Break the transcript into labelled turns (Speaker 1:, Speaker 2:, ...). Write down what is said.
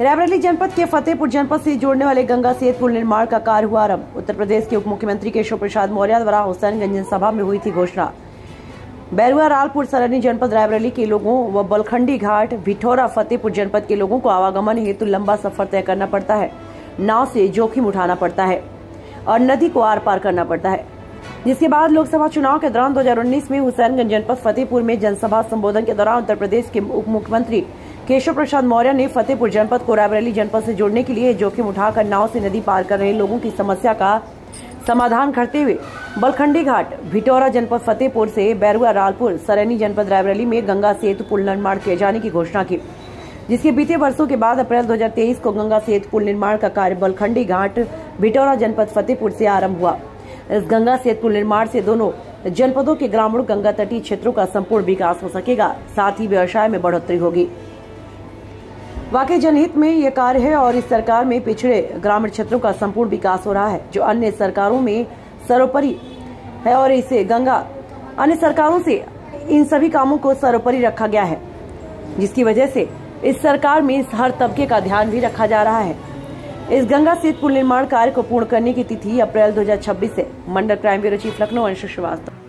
Speaker 1: रायबरेली जनपद के फतेहपुर जनपद से जोड़ने वाले गंगा सेतु पुल निर्माण का कार्य हुआ आरंभ उत्तर प्रदेश के उप मुख्यमंत्री केशव प्रसाद मौर्य द्वारा हुसैनगंज जनसभा में हुई थी घोषणा। बैरुआ रालपुर सरनी जनपद रायबरेली के लोगों व बलखंडी घाट भिठौरा फतेहपुर जनपद के लोगों को आवागमन हेतु लंबा सफ़र तय करना पड़ता है। नाव से जोखिम उठाना पड़ता है और नदी को आर पार करना पड़ता है। जिसके बाद लोकसभा चुनाव के दौरान 2019 में हुसैनगंज जनपद फतेहपुर में जनसभा संबोधन के दौरान उत्तर प्रदेश के उप मुख्यमंत्री केशव प्रसाद मौर्य ने फतेहपुर जनपद को रायबरेली जनपद से जोड़ने के लिए जोखिम उठाकर नाव से नदी पार कर रहे लोगों की समस्या का समाधान करते हुए बलखंडी घाट, भिटौरा जनपद फतेहपुर से बैरुआ, रालपुर, सरैनी जनपद रायबरेली में गंगा सेतु पुल निर्माण किए जाने की घोषणा की, जिसके बीते वर्षों के बाद अप्रैल 2023 को गंगा सेतु पुल निर्माण का कार्य बलखंडी घाट, भिटौरा जनपद फतेहपुर से आरंभ हुआ। इस गंगा सेतु पुल निर्माण से दोनों जनपदों के ग्रामीण गंगा तटीय क्षेत्रों का संपूर्ण विकास हो सकेगा, साथ ही व्यवसाय में बढ़ोतरी होगी। वाकई जनहित में ये कार्य है और इस सरकार में पिछड़े ग्रामीण क्षेत्रों का संपूर्ण विकास हो रहा है, जो अन्य सरकारों में सर्वोपरि है और इसे गंगा, अन्य सरकारों से इन सभी कामों को सर्वोपरि रखा गया है, जिसकी वजह से इस सरकार में हर तबके का ध्यान भी रखा जा रहा है। इस गंगा सेतु पुल निर्माण कार्य को पूर्ण करने की तिथि अप्रैल 2026 से मंडल crime bureau chief Lucknow Anshu Srivastava.